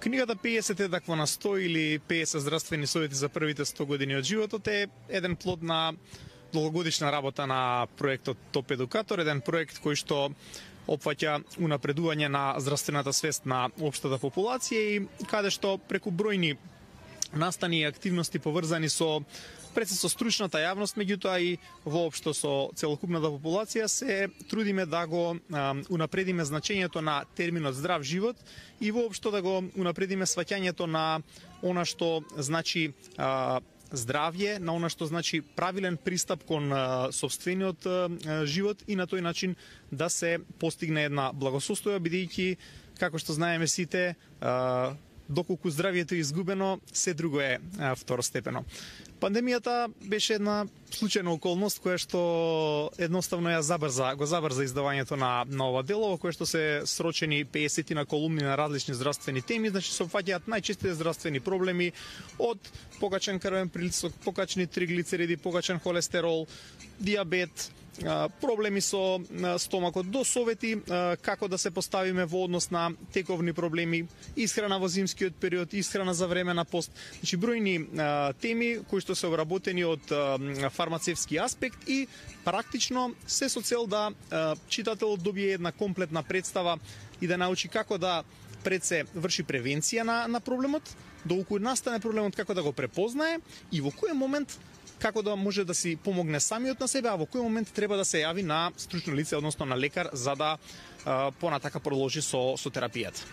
Книгата 50 еднакво на 100 или 50 здравствени совети за првите 100 години од животот е еден плод на долгогодишна работа на проектот Топ Едукатор, еден проект кој што опфаќа унапредување на здравствената свест на општата популација и каде што преку бројни настани и активности поврзани со пред со стручната јавност, меѓутоа и воопшто со целокупната популација се трудиме да го а, унапредиме значењето на терминот здрав живот и воопшто да го унапредиме сваќањето на она што значи а, здравје, на она што значи правилен пристап кон а, собствениот а, живот и на тој начин да се постигне една благосостоја бидејќи како што знаеме сите а, доколку здравието е изгубено, се друго е второстепено. Пандемијата беше една случајна околност која што едноставно ја забрза, го забрза издавањето на, на ова дело, во кое што се срочени 50 на колумни на различни здравствени теми, значи се опфаќаат најчестите здравствени проблеми од покачен крвен притисок, покачени триглицериди, покачен холестерол, диабет, проблеми со стомакот, до совети како да се поставиме во однос на тековни проблеми, исхрана во зимскиот период, исхрана за време на пост. Значи бројни теми кои што се обработени од фармацевски аспект и практично се со цел да читателот добие една комплетна представа и да научи како да пред се врши превенција на, на проблемот, да доколку настане проблемот како да го препознае и во кој момент како да може да си помогне самиот на себе, а во кој момент треба да се јави на стручно лице, односно на лекар, за да понатака продолжи со, со терапијата.